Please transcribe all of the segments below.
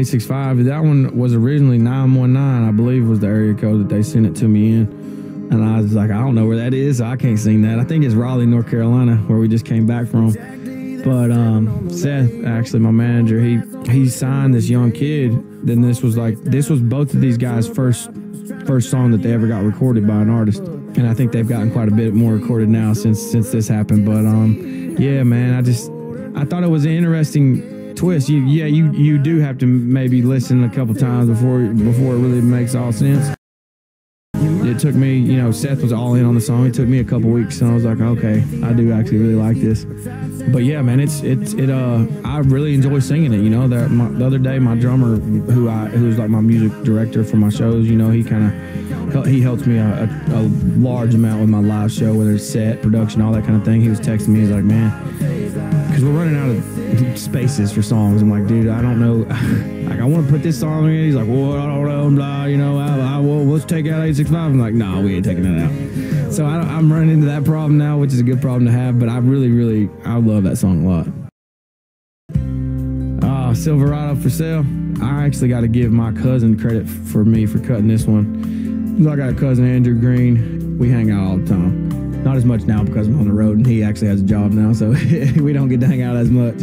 865. That one was originally 919, I believe was the area code that they sent it to me in. And I was like, I don't know where that is, I can't sing that. I think it's Raleigh, North Carolina, where we just came back from. But um, Seth, actually, my manager, he he signed this young kid. Then this was like this was both of these guys' first first song that they ever got recorded by an artist, and I think they've gotten quite a bit more recorded now since since this happened. But um, yeah, man, I just I thought it was an interesting twist. You yeah, you you do have to maybe listen a couple times before before it really makes all sense it took me, you know, Seth was all in on the song. It took me a couple weeks, and I was like, okay, I do actually really like this. But yeah, man, it's it's it. Uh, I really enjoy singing it. You know, that my, the other day, my drummer, who I who's like my music director for my shows, you know, he kind of he helps me a, a, a, large amount with my live show, whether it's set, production, all that kind of thing. He was texting me, he's like, man, because we're running out of spaces for songs. I'm like, dude, I don't know. like, I want to put this song in. He's like, well, I don't know, blah, you know, I, I, well, let's take out 865. I'm like, nah, we ain't taking that out. So I, am running into that problem now, which is a good problem to have. But I really, really, I love that song a lot. Uh, Silverado for sale. I actually got to give my cousin credit for me for cutting this one. I got a cousin, Andrew Green. We hang out all the time. Not as much now because I'm on the road and he actually has a job now, so we don't get to hang out as much.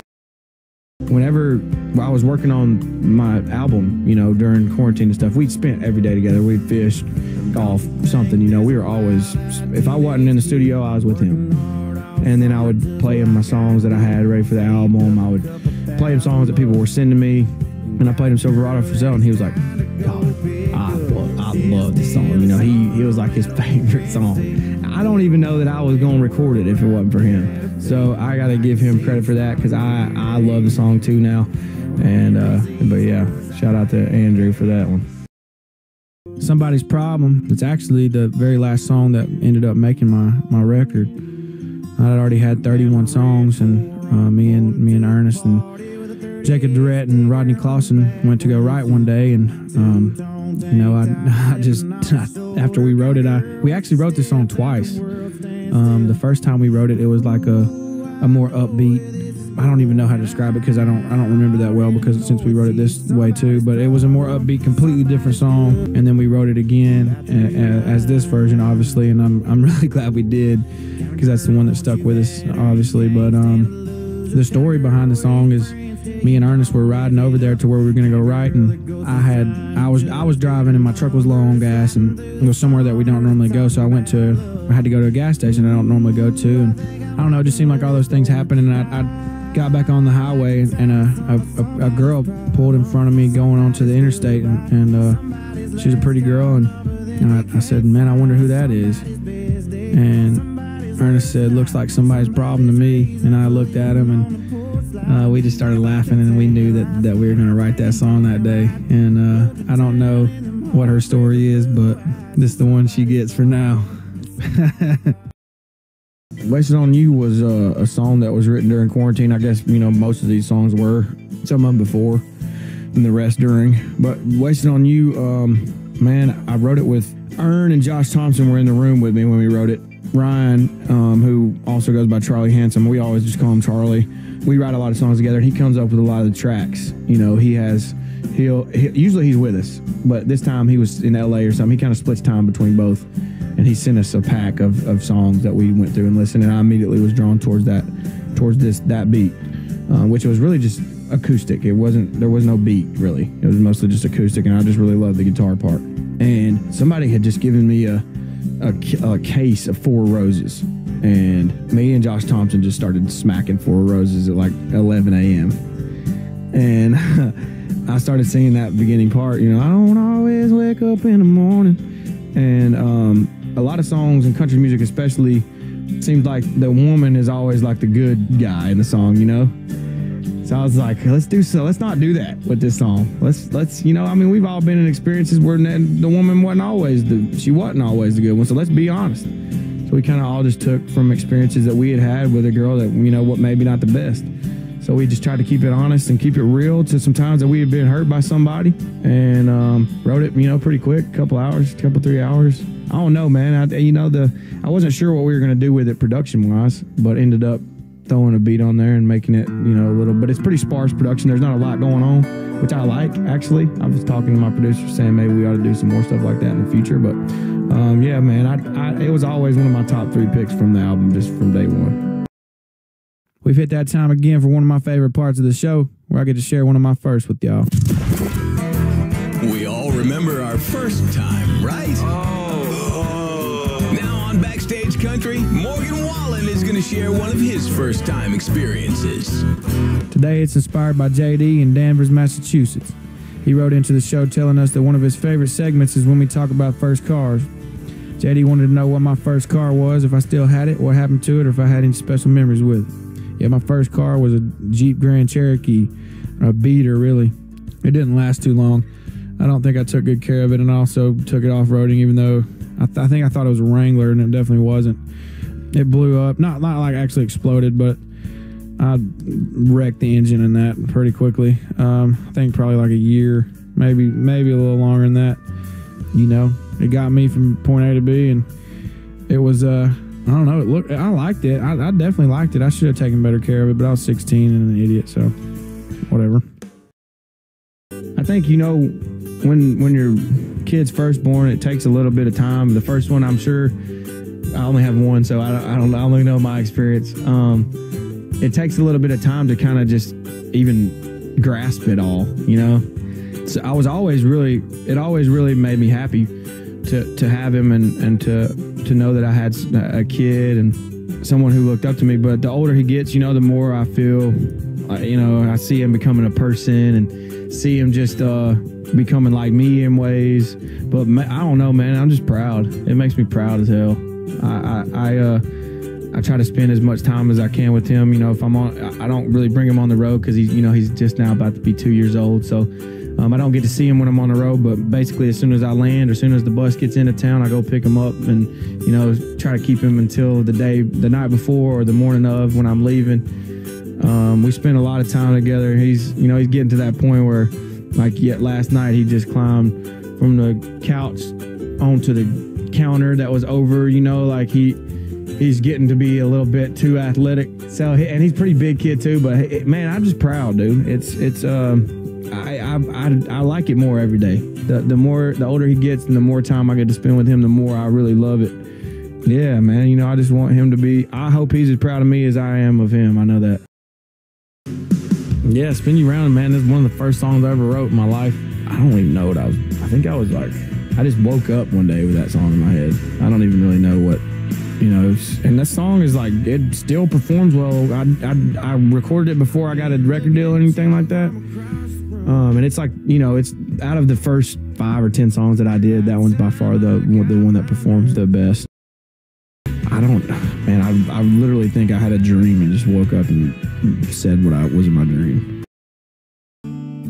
Whenever I was working on my album, you know, during quarantine and stuff, we'd spent every day together. We'd fish, golf, something, you know. We were always, if I wasn't in the studio, I was with him. And then I would play him my songs that I had ready for the album. I would play him songs that people were sending me. And I played him Silverado for sale, and he was like, oh, I love, I love this song. You know, he, he was like his favorite song. I don't even know that I was going to record it if it wasn't for him. So I got to give him credit for that because I, I love the song too now. And, uh, but yeah, shout out to Andrew for that one. Somebody's Problem. It's actually the very last song that ended up making my, my record. I had already had 31 songs, and uh, me and me and Ernest and Jacob Durrett and Rodney Clawson went to go write one day, and um, you know, I, I just after we wrote it, I we actually wrote this song twice. Um, the first time we wrote it, it was like a a more upbeat I don't even know how to describe it because I don't I don't remember that well because since we wrote it this way too. But it was a more upbeat, completely different song, and then we wrote it again as this version, obviously. And I'm I'm really glad we did because that's the one that stuck with us, obviously. But um, the story behind the song is me and Ernest were riding over there to where we were gonna go right, and I had I was I was driving and my truck was low on gas, and it was somewhere that we don't normally go. So I went to I had to go to a gas station I don't normally go to, and I don't know, it just seemed like all those things happened, and I, I got back on the highway and a, a, a, girl pulled in front of me going onto the interstate and, and uh, she was a pretty girl and, and I, I, said man i wonder who that is and ernest said looks like somebody's problem to me and i looked at him and uh, we just started laughing and we knew that, that we were going to write that song that day and uh, i don't know what her story is but this is the one she gets for now Wasted on You was uh, a song that was written during quarantine. I guess, you know, most of these songs were. Some of them before and the rest during. But Wasted on You, um, man, I wrote it with Ern and Josh Thompson were in the room with me when we wrote it. Ryan, um, who also goes by Charlie Handsome, we always just call him Charlie. We write a lot of songs together, and he comes up with a lot of the tracks. You know, he has he'll he, usually he's with us, but this time he was in L.A. or something. He kind of splits time between both and he sent us a pack of, of songs that we went through and listened and i immediately was drawn towards that towards this that beat uh, which was really just acoustic it wasn't there was no beat really it was mostly just acoustic and i just really loved the guitar part and somebody had just given me a, a, a case of four roses. And me and josh thompson just started smacking four roses at like 11 a.m and i started singing that beginning part you know i don't always wake up in the morning. And um, a lot of songs in country music, especially, seems like the woman is always like the good guy in the song, you know. So I was like, let's do so. Let's not do that with this song. Let's let's you know. I mean, we've all been in experiences where the woman wasn't always the she wasn't always the good one. So let's be honest. So we kind of all just took from experiences that we had had with a girl that you know what maybe not the best. So we just tried to keep it honest and keep it real to some times that we had been hurt by somebody, and um, wrote it you know pretty quick, couple hours, couple three hours. I don't know, man. I, you know, the I wasn't sure what we were going to do with it production wise, but ended up throwing a beat on there and making it, you know, a little. But it's pretty sparse production. There's not a lot going on, which I like actually. I was talking to my producer saying maybe we ought to do some more stuff like that in the future. But um, yeah, man, I, I, it was always one of my top three picks from the album just from day one. We've hit that time again for one of my favorite parts of the show, where I get to share one of my firsts with y'all. We all remember our first time, right? Oh. Country, Morgan Wallen is going to share one of his first time experiences. Today it's inspired by JD in Danvers, Massachusetts. He wrote into the show telling us that one of his favorite segments is when we talk about first cars. JD wanted to know what my first car was, if I still had it, what happened to it, or if I had any special memories with it. Yeah, my first car was a Jeep Grand Cherokee, a beater, really. It didn't last too long. I don't think I took good care of it, and I also took it off roading, even though I, th- I think I thought it was a Wrangler, and it definitely wasn't. It blew up, not not like actually exploded, but I wrecked the engine in that pretty quickly. Um, I think probably like a year, maybe maybe a little longer than that. You know, it got me from point A to B, and it was uh, I don't know. It looked I liked it. I, I definitely liked it. I should have taken better care of it, but I was 16 and an idiot, so whatever. I think you know when when your kid's first born, it takes a little bit of time. The first one, I'm sure, I only have one, so I don't I don't, I only know my experience. Um, it takes a little bit of time to kind of just even grasp it all, you know. So I was always really, it always really made me happy to to have him and and to to know that I had a kid and someone who looked up to me. But the older he gets, you know, the more I feel, you know, I see him becoming a person and see him just uh, becoming like me in ways. But I don't know, man. I'm just proud. It makes me proud as hell. I I, I uh I try to spend as much time as I can with him. You know, if I'm on, I don't really bring him on the road because he's, you know, he's just now about to be two years old. So um, I don't get to see him when I'm on the road. But basically, as soon as I land, as soon as the bus gets into town, I go pick him up and, you know, try to keep him until the day, the night before or the morning of when I'm leaving. Um, we spend a lot of time together. He's, you know, he's getting to that point where, like, yet last night he just climbed from the couch onto the counter that was over. You know, like he he's getting to be a little bit too athletic. So and he's pretty big kid too. But man, I'm just proud, dude. It's it's um I I I, I like it more every day. The the more the older he gets and the more time I get to spend with him, the more I really love it. Yeah, man. You know, I just want him to be. I hope he's as proud of me as I am of him. I know that. Yeah, spin you around, man. This is one of the first songs I ever wrote in my life. I don't even know what I was. I think I was like, I just woke up one day with that song in my head. I don't even really know what you know and that song is like it still performs well I, I, I recorded it before i got a record deal or anything like that um, and it's like you know it's out of the first five or ten songs that i did that one's by far the, the one that performs the best i don't man I, I literally think i had a dream and just woke up and said what i was in my dream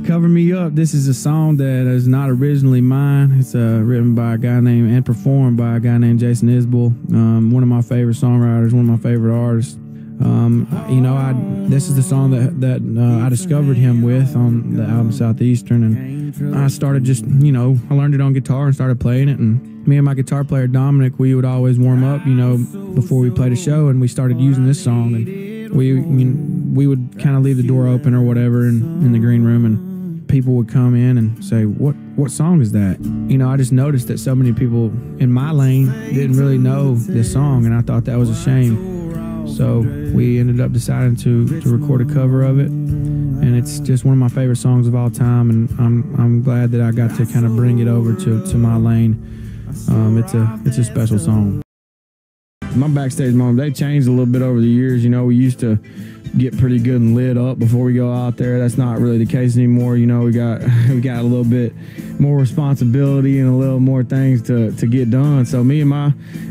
Cover Me Up. This is a song that is not originally mine. It's uh, written by a guy named and performed by a guy named Jason Isbell. Um, one of my favorite songwriters, one of my favorite artists. Um, you know, I this is the song that that uh, I discovered him with on the album Southeastern, and I started just you know I learned it on guitar and started playing it, and me and my guitar player Dominic, we would always warm up, you know, before we played a show, and we started using this song, and we I mean, we would kind of leave the door open or whatever in, in the green room, and people would come in and say, "What what song is that?" You know, I just noticed that so many people in my lane didn't really know this song, and I thought that was a shame. So we ended up deciding to to record a cover of it, and it's just one of my favorite songs of all time. And I'm I'm glad that I got to kind of bring it over to to my lane. Um, it's a it's a special song. My backstage moment they changed a little bit over the years. You know, we used to get pretty good and lit up before we go out there. That's not really the case anymore. You know, we got we got a little bit more responsibility and a little more things to, to get done. So me and my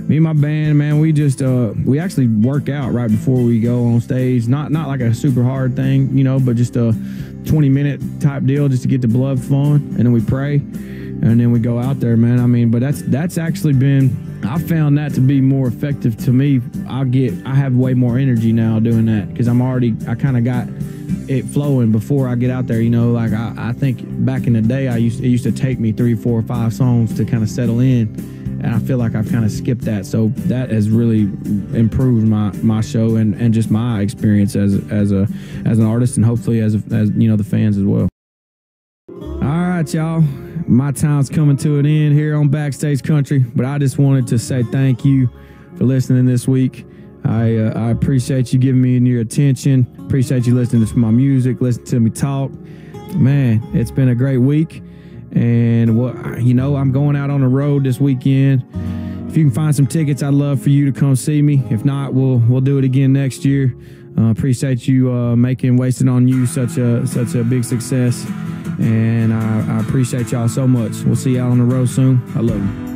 me and my band, man, we just uh we actually work out right before we go on stage. Not not like a super hard thing, you know, but just a 20 minute type deal just to get the blood flowing and then we pray and then we go out there, man. I mean, but that's that's actually been I found that to be more effective to me. I get I have way more energy now doing that because I'm already I kind of got it flowing before I get out there. You know, like I, I think back in the day, I used it used to take me three, four, five songs to kind of settle in. and I feel like I've kind of skipped that. So that has really improved my my show and, and just my experience as as a as an artist and hopefully as as you know the fans as well. All right, y'all. My time's coming to an end here on Backstage Country, but I just wanted to say thank you for listening this week. I uh, I appreciate you giving me your attention. Appreciate you listening to my music, listening to me talk. Man, it's been a great week. And what you know, I'm going out on the road this weekend. If you can find some tickets, I'd love for you to come see me. If not, we'll we'll do it again next year. Uh, appreciate you uh, making wasted on you such a such a big success, and I, I appreciate y'all so much. We'll see y'all on the road soon. I love you.